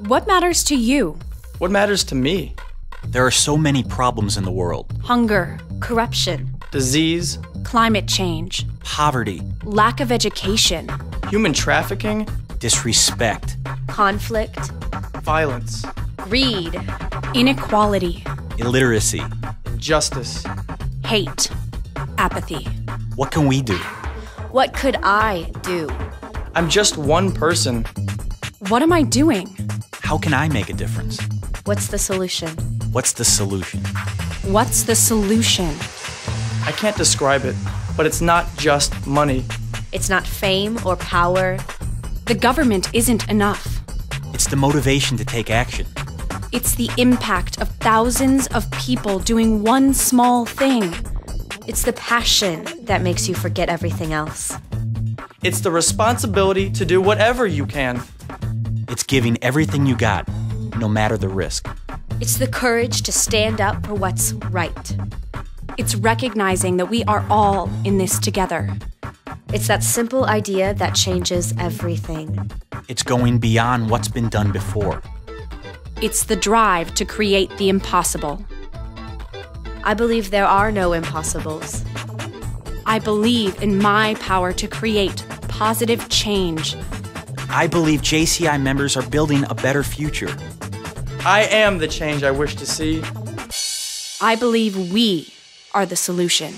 What matters to you? What matters to me? There are so many problems in the world Hunger, corruption, Disease, climate change, poverty, lack of education, human trafficking, disrespect, conflict, violence, greed, inequality, illiteracy. injustice. hate, apathy. What can we do? What could I do? I'm just one person. What am I doing? How can I make a difference? What's the solution? What's the solution? What's the solution? I can't describe it, but it's not just money. It's not fame or power. The government isn't enough. It's the motivation to take action. It's the impact of thousands of people doing one small thing. It's the passion that makes you forget everything else. It's the responsibility to do whatever you can. It's giving everything you got, no matter the risk. It's the courage to stand up for what's right. It's recognizing that we are all in this together. It's that simple idea that changes everything. It's going beyond what's been done before. It's the drive to create the impossible. I believe there are no impossibles. I believe in my power to create positive change. I believe JCI members are building a better future. I am the change I wish to see. I believe we are the solution.